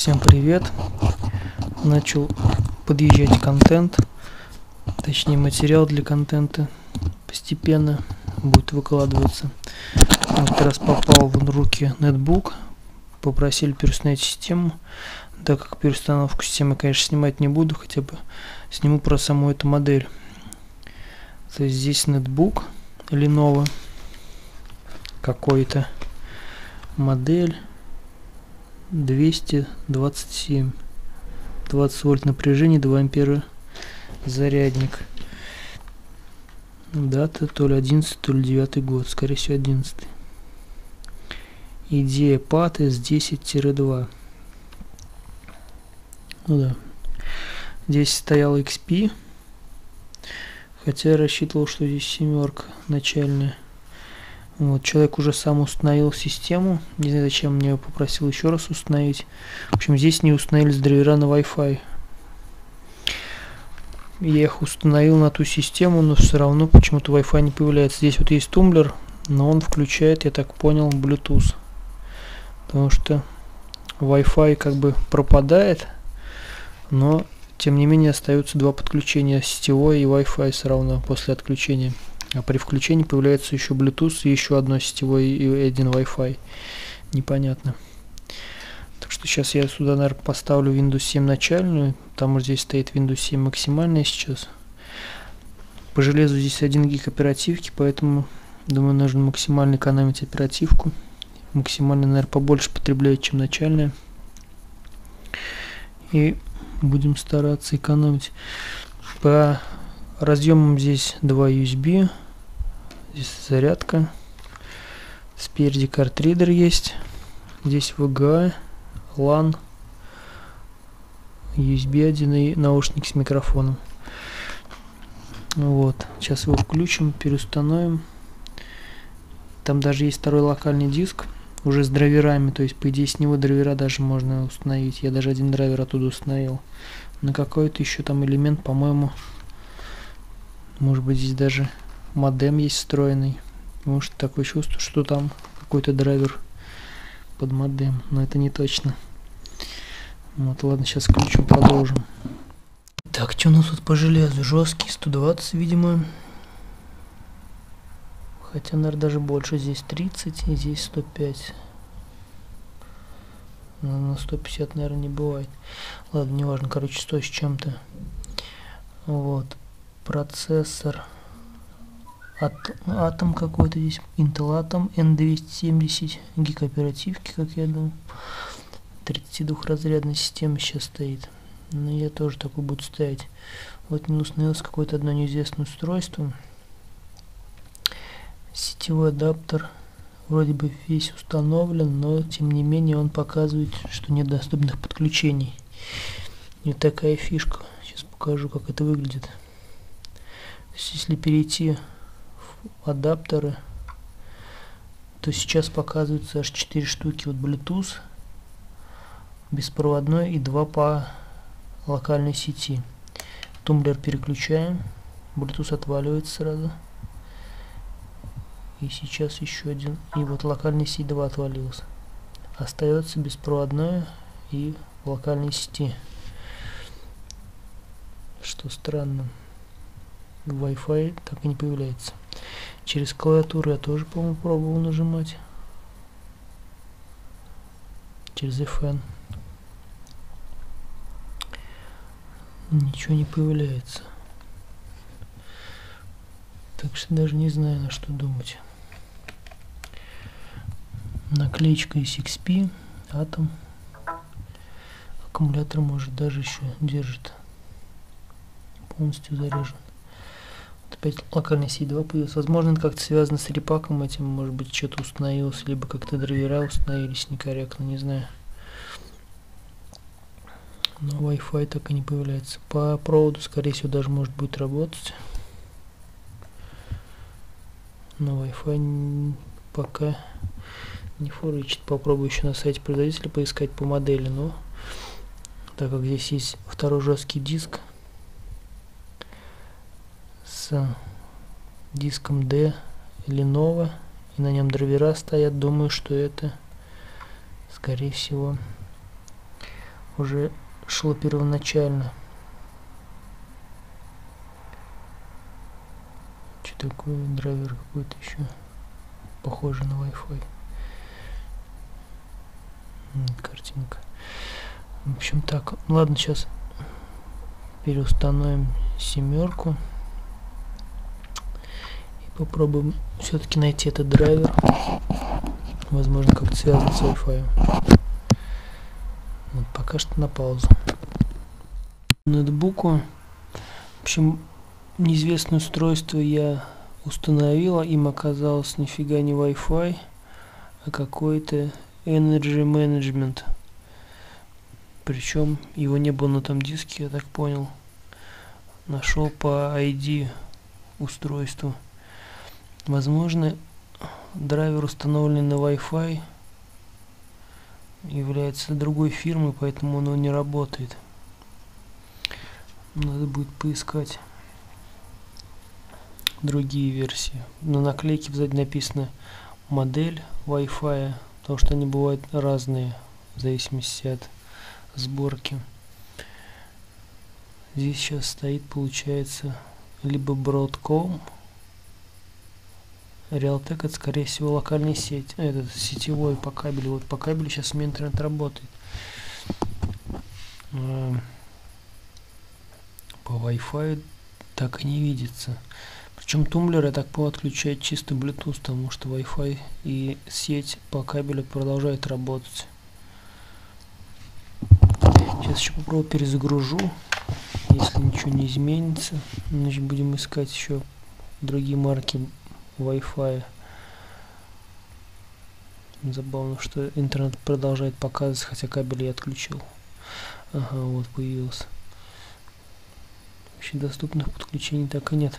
Всем привет! Начал подъезжать контент, точнее материал для контента постепенно будет выкладываться. Вот раз попал в руки нетбук, попросили переустановить систему, так как переустановку системы, конечно, снимать не буду, хотя бы сниму про саму эту модель. То есть здесь нетбук Lenovo какой-то модель 227 20 вольт напряжение 2 ампера зарядник. Дата то ли 11 то ли 9 год скорее всего 11 идея пат s10-2 ну да. Здесь стоял xp хотя я рассчитывал что здесь семерка начальная вот, человек уже сам установил систему. Не знаю, зачем мне попросил еще раз установить. В общем, здесь не установились драйвера на Wi-Fi. Я их установил на ту систему, но все равно почему-то Wi-Fi не появляется. Здесь вот есть тумблер, но он включает, я так понял, Bluetooth. Потому что Wi-Fi как бы пропадает, но тем не менее остаются два подключения, сетевой и Wi-Fi все равно после отключения. А при включении появляется еще Bluetooth и еще одно сетевой и один Wi-Fi. Непонятно. Так что сейчас я сюда, наверное, поставлю Windows 7 начальную. Там вот здесь стоит Windows 7 максимальная сейчас. По железу здесь 1 гиг оперативки, поэтому, думаю, нужно максимально экономить оперативку. Максимально, наверное, побольше потребляет, чем начальная. И будем стараться экономить. По разъемом здесь два USB здесь зарядка. Спереди картридер есть здесь VGA LAN USB 1 и наушник с микрофоном. Вот сейчас его включим переустановим. Там даже есть второй локальный диск уже с драйверами то есть по идее с него драйвера даже можно установить. Я даже один драйвер оттуда установил. На какой-то еще там элемент по моему может быть здесь даже модем есть встроенный. Может такое чувство, что там какой-то драйвер под модем. Но это не точно. Вот, ладно, сейчас включим, продолжим. Так, что у нас тут по железу? Жесткий 120, видимо. Хотя, наверное, даже больше. Здесь 30 и здесь 105. Но на 150, наверное, не бывает. Ладно, неважно. Короче, 100 с чем-то. Вот процессор от, атом какой-то здесь Intel Atom N270 гиг оперативки, как я думаю. 32 разрядная система сейчас стоит. Но я тоже такой буду ставить. Вот не установилось какое-то одно неизвестное устройство. Сетевой адаптер вроде бы весь установлен, но тем не менее он показывает, что нет доступных подключений. И такая фишка. Сейчас покажу, как это выглядит если перейти в адаптеры, то сейчас показываются аж 4 штуки. Вот Bluetooth, беспроводной и 2 по локальной сети. Тумблер переключаем. Bluetooth отваливается сразу. И сейчас еще один. И вот локальный сеть 2 отвалился. Остается беспроводное и локальной сети. Что странно. Wi-Fi так и не появляется. Через клавиатуру я тоже, по-моему, пробовал нажимать. Через FN. Ничего не появляется. Так что даже не знаю, на что думать. Наклеечка из XP, атом. Аккумулятор может даже еще держит. Полностью заряжен опять локальный C2 появился. Возможно, это как-то связано с репаком этим, может быть, что-то установилось, либо как-то драйвера установились некорректно, не знаю. Но Wi-Fi так и не появляется. По проводу, скорее всего, даже может будет работать. Но Wi-Fi пока не форычит. Попробую еще на сайте производителя поискать по модели, но так как здесь есть второй жесткий диск, диском D Lenovo и на нем драйвера стоят думаю что это скорее всего уже шло первоначально. Что такое драйвер какой-то еще похожий на Wi-Fi. Картинка. В общем так, ладно, сейчас переустановим семерку попробуем все-таки найти этот драйвер. Возможно, как-то связан с Wi-Fi. Вот, пока что на паузу. Ноутбуку. В общем, неизвестное устройство я установила. Им оказалось нифига не Wi-Fi, а какой-то Energy Management. Причем его не было на том диске, я так понял. Нашел по ID устройству. Возможно, драйвер установленный на Wi-Fi является другой фирмой, поэтому он не работает. Надо будет поискать другие версии. На наклейке сзади написано модель Wi-Fi, потому что они бывают разные в зависимости от сборки. Здесь сейчас стоит, получается, либо Broadcom, Realtek это скорее всего локальная сеть, этот сетевой по кабелю. Вот по кабелю сейчас у интернет работает. А, по Wi-Fi так и не видится. Причем тумблер, я так понял, отключает чисто Bluetooth, потому что Wi-Fi и сеть по кабелю продолжает работать. Сейчас еще попробую перезагружу. Если ничего не изменится, значит будем искать еще другие марки Wi-Fi. Забавно, что интернет продолжает показывать, хотя кабель я отключил. Ага, вот появился. Вообще доступных подключений так и нет.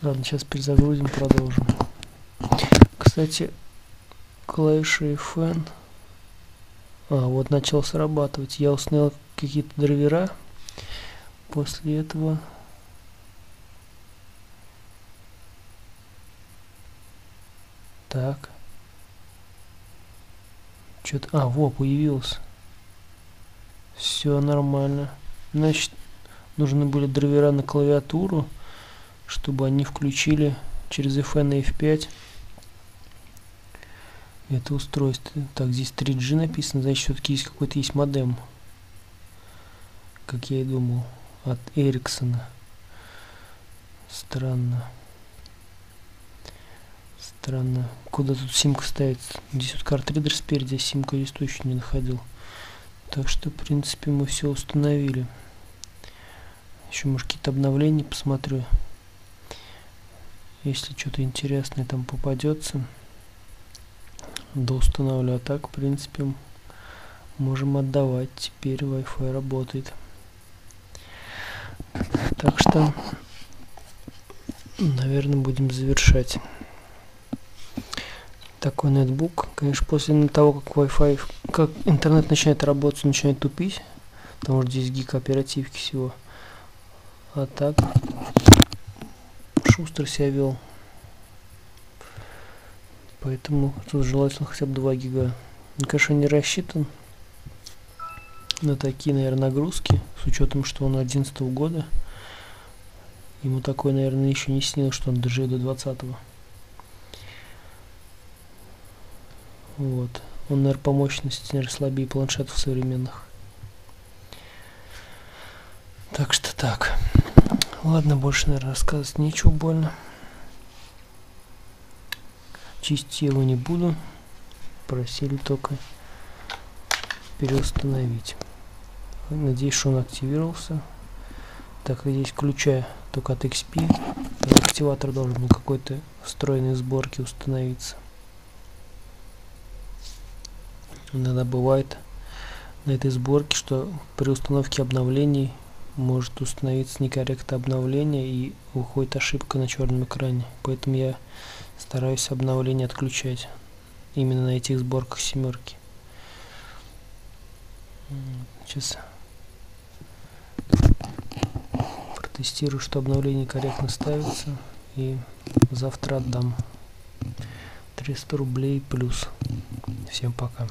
Ладно, сейчас перезагрузим, продолжим. Кстати, клавиши FN. А, вот начал срабатывать. Я установил какие-то драйвера. После этого Так. Что-то... А, во, появился. Все нормально. Значит, нужны были драйвера на клавиатуру, чтобы они включили через FN и F5 это устройство. Так, здесь 3G написано, значит, все-таки есть какой-то есть модем. Как я и думал. От Эриксона. Странно. Странно. Куда тут симка ставится? Здесь вот картридер спереди, а симка здесь точно не находил. Так что, в принципе, мы все установили. Еще, может, какие-то обновления посмотрю. Если что-то интересное там попадется, да установлю. А так, в принципе, можем отдавать. Теперь Wi-Fi работает. Так что, наверное, будем завершать такой ноутбук. Конечно, после того, как Wi-Fi, как интернет начинает работать, начинает тупить, потому что здесь гиг оперативки всего. А так, шустро себя вел. Поэтому тут желательно хотя бы 2 гига. Он, конечно, не рассчитан на такие, наверное, нагрузки, с учетом, что он 11 -го года. Ему такой, наверное, еще не снилось, что он доживет до 20 -го. Вот. Он, наверное, по мощности, наверное, слабее планшетов современных. Так что так. Ладно, больше, наверное, рассказывать нечего больно. Чистить его не буду. Просили только переустановить. Надеюсь, что он активировался. Так, здесь включая только от XP. Активатор должен был какой-то встроенной сборки установиться. Иногда бывает на этой сборке, что при установке обновлений может установиться некорректное обновление и выходит ошибка на черном экране. Поэтому я стараюсь обновление отключать именно на этих сборках семерки. Сейчас протестирую, что обновление корректно ставится и завтра отдам 300 рублей плюс. Всем пока.